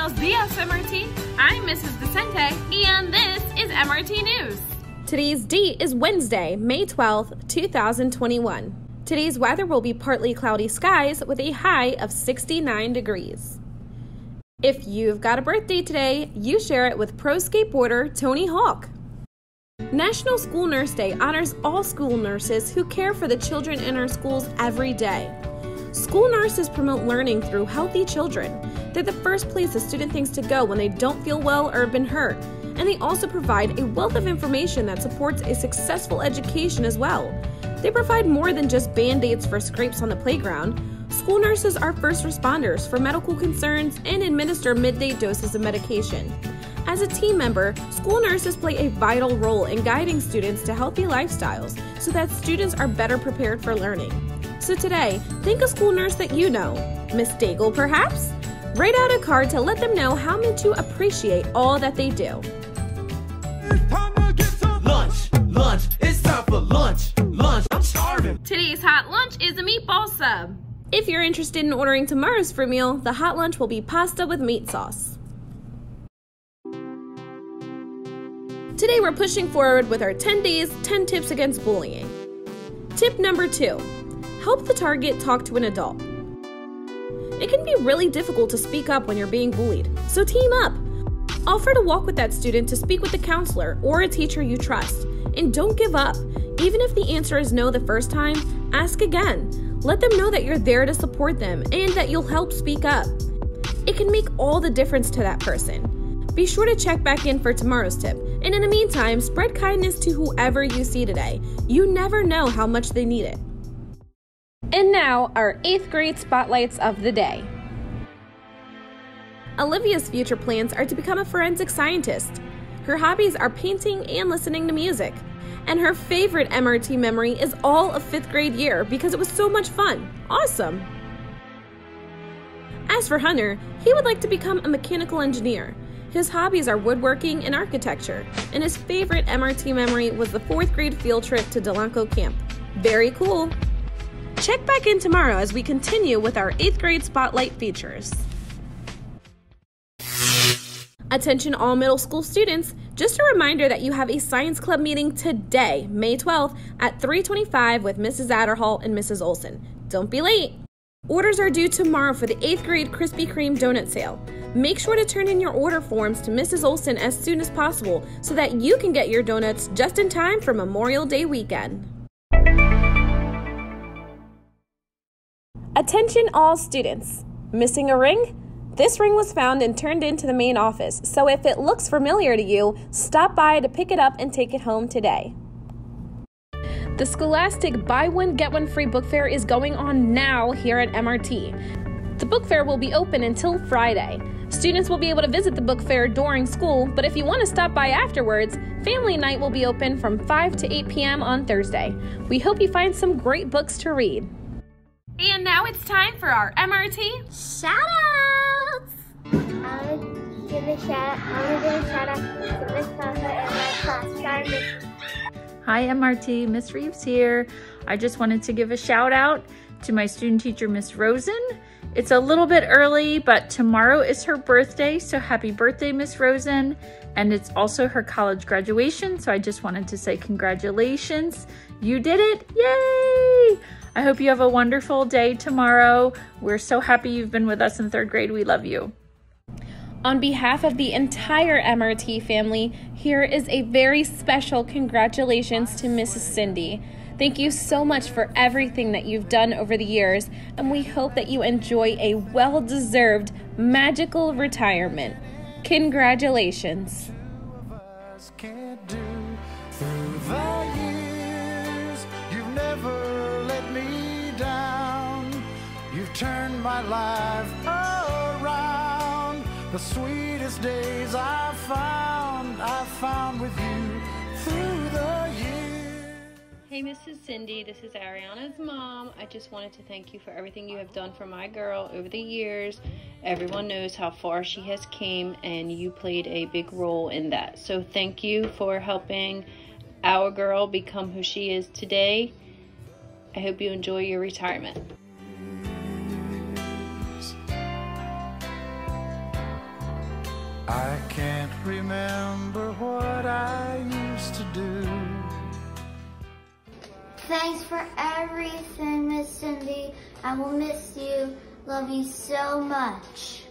Buenos dias, MRT. I'm Mrs. Vicente, and this is MRT News. Today's date is Wednesday, May 12th, 2021. Today's weather will be partly cloudy skies with a high of 69 degrees. If you've got a birthday today, you share it with pro skateboarder Tony Hawk. National School Nurse Day honors all school nurses who care for the children in our schools every day. School nurses promote learning through healthy children. They're the first place a student thinks to go when they don't feel well or have been hurt. And they also provide a wealth of information that supports a successful education as well. They provide more than just band aids for scrapes on the playground. School nurses are first responders for medical concerns and administer midday doses of medication. As a team member, school nurses play a vital role in guiding students to healthy lifestyles so that students are better prepared for learning. So today, think a school nurse that you know. Miss Daigle, perhaps? Write out a card to let them know how much you appreciate all that they do. Lunch, lunch, it's time for lunch, lunch. I'm starving. Today's hot lunch is a meatball sub. If you're interested in ordering tomorrow's fruit meal, the hot lunch will be pasta with meat sauce. Today we're pushing forward with our 10 days, 10 tips against bullying. Tip number two help the target talk to an adult. It can be really difficult to speak up when you're being bullied, so team up. Offer to walk with that student to speak with a counselor or a teacher you trust. And don't give up. Even if the answer is no the first time, ask again. Let them know that you're there to support them and that you'll help speak up. It can make all the difference to that person. Be sure to check back in for tomorrow's tip. And in the meantime, spread kindness to whoever you see today. You never know how much they need it. And now, our eighth grade spotlights of the day. Olivia's future plans are to become a forensic scientist. Her hobbies are painting and listening to music. And her favorite MRT memory is all of fifth grade year because it was so much fun. Awesome! As for Hunter, he would like to become a mechanical engineer. His hobbies are woodworking and architecture, and his favorite MRT memory was the fourth grade field trip to Delanco Camp. Very cool! Check back in tomorrow as we continue with our 8th grade spotlight features. Attention all middle school students, just a reminder that you have a science club meeting today, May 12th at 325 with Mrs. Adderhall and Mrs. Olson. Don't be late. Orders are due tomorrow for the 8th grade Krispy Kreme donut sale. Make sure to turn in your order forms to Mrs. Olson as soon as possible so that you can get your donuts just in time for Memorial Day weekend. Attention all students. Missing a ring? This ring was found and turned into the main office, so if it looks familiar to you, stop by to pick it up and take it home today. The Scholastic Buy One Get One Free Book Fair is going on now here at MRT. The book fair will be open until Friday. Students will be able to visit the book fair during school, but if you want to stop by afterwards, family night will be open from 5 to 8 p.m. on Thursday. We hope you find some great books to read. And now it's time for our MRT Shout outs! I would give a shout out. I would give a shout out to Miss Papa and my class. Sorry, Hi MRT, Miss Reeves here. I just wanted to give a shout out to my student teacher, Miss Rosen. It's a little bit early, but tomorrow is her birthday, so happy birthday, Miss Rosen. And it's also her college graduation, so I just wanted to say congratulations. You did it! Yay! I hope you have a wonderful day tomorrow. We're so happy you've been with us in third grade. We love you. On behalf of the entire MRT family, here is a very special congratulations to Mrs. Cindy. Thank you so much for everything that you've done over the years, and we hope that you enjoy a well deserved, magical retirement. Congratulations. Turned my life around. The sweetest days I found, I found with you through the years. Hey, Mrs. Cindy, this is Ariana's mom. I just wanted to thank you for everything you have done for my girl over the years. Everyone knows how far she has came, and you played a big role in that. So thank you for helping our girl become who she is today. I hope you enjoy your retirement. I can't remember what I used to do. Thanks for everything, Miss Cindy. I will miss you. Love you so much.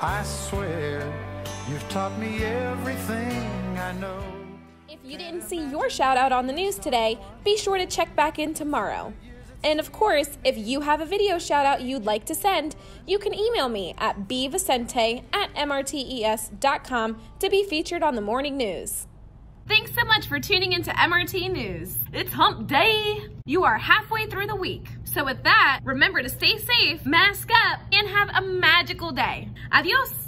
I swear you've taught me everything I know. If you didn't see your shout out on the news today, be sure to check back in tomorrow. And of course, if you have a video shout out you'd like to send, you can email me at bvicente at mrtes.com to be featured on the morning news. Thanks so much for tuning into MRT News. It's hump day. You are halfway through the week. So with that, remember to stay safe, mask up, and have a magical day. Adios.